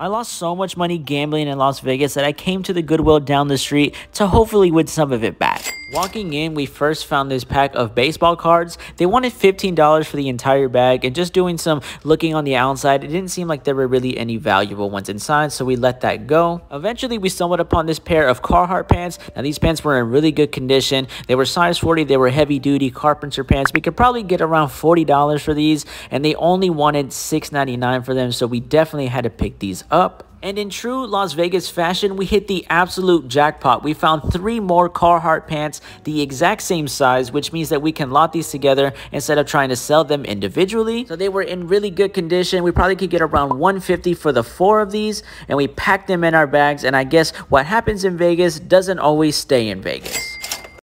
I lost so much money gambling in Las Vegas that I came to the Goodwill down the street to hopefully win some of it back. Walking in, we first found this pack of baseball cards. They wanted $15 for the entire bag, and just doing some looking on the outside, it didn't seem like there were really any valuable ones inside, so we let that go. Eventually, we stumbled upon this pair of Carhartt pants. Now, these pants were in really good condition. They were size 40, they were heavy-duty carpenter pants. We could probably get around $40 for these, and they only wanted $6.99 for them, so we definitely had to pick these up. And in true Las Vegas fashion, we hit the absolute jackpot. We found three more Carhartt pants, the exact same size, which means that we can lot these together instead of trying to sell them individually. So they were in really good condition. We probably could get around 150 for the four of these, and we packed them in our bags. And I guess what happens in Vegas doesn't always stay in Vegas.